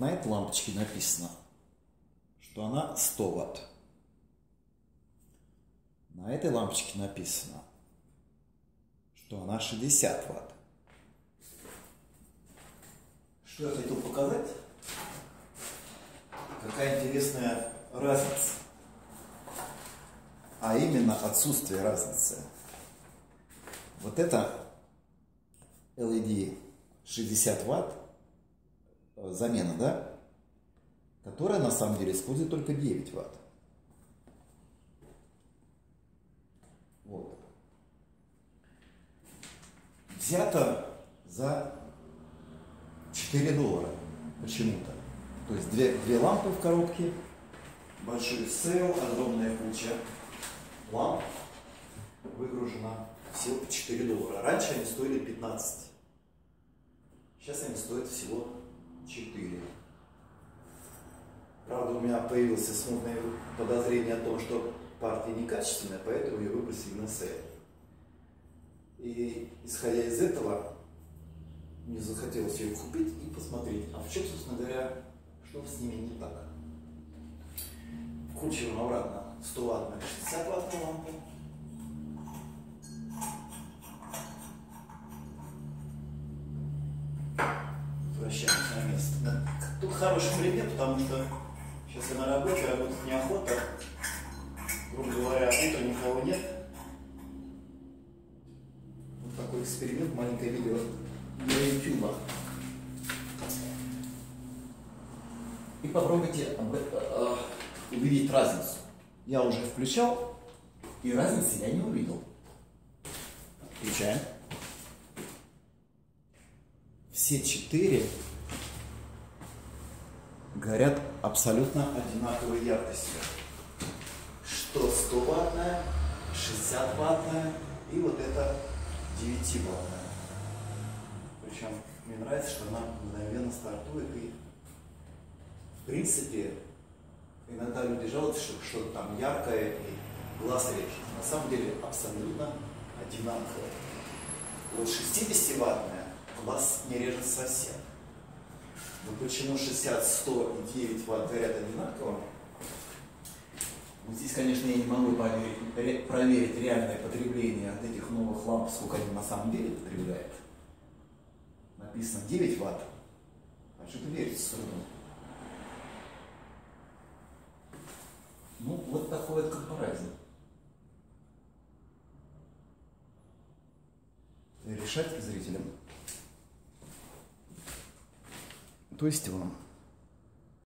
На этой лампочке написано, что она 100 ватт. На этой лампочке написано, что она 60 ватт. Что я хотел показать? Какая интересная разница. А именно отсутствие разницы. Вот это LED 60 ватт, замена, да? Которая на самом деле использует только 9 ватт. Вот. Взято за 4 доллара почему-то. То есть две, две лампы в коробке, большой sale, огромная куча ламп выгружена всего по 4 доллара. Раньше они стоили 15. Сейчас они стоят всего 4. Правда, у меня появилось смутное подозрение о том, что партия некачественная, поэтому ее выбросили на sale. И исходя из этого, мне захотелось ее купить и посмотреть, а в чем, собственно говоря, что с ними не так. Вкручиваем обратно 100 ваттную 60 ваттную лампу. Возвращаемся на место. Тут хороший пример, потому что сейчас я на работе, работать неохота. Грубо говоря, утро никого нет. Вот такой эксперимент, маленькое видео для YouTube. И попробуйте э, увидеть разницу. Я уже включал, и разницы я не увидел. Включаем. Все четыре горят абсолютно одинаковой яркостью. Что 100 ваттная, 60 ваттная и вот это 9 ваттная. Причем мне нравится, что она мгновенно стартует и в принципе иногда люди жалуются, что что-то там яркое и глаз режет. На самом деле абсолютно одинаковое. Вот 60-ваттная глаз не режет совсем. Но почему 60, 100 и 9 ватт горят одинаково? Ну, здесь, конечно, я не могу проверить, реальное потребление от этих новых ламп, сколько они на самом деле потребляют. Написано 9 ватт. А что-то верится с трудом. Ну, вот такой вот компаразин. Решать зрителям. То есть вам.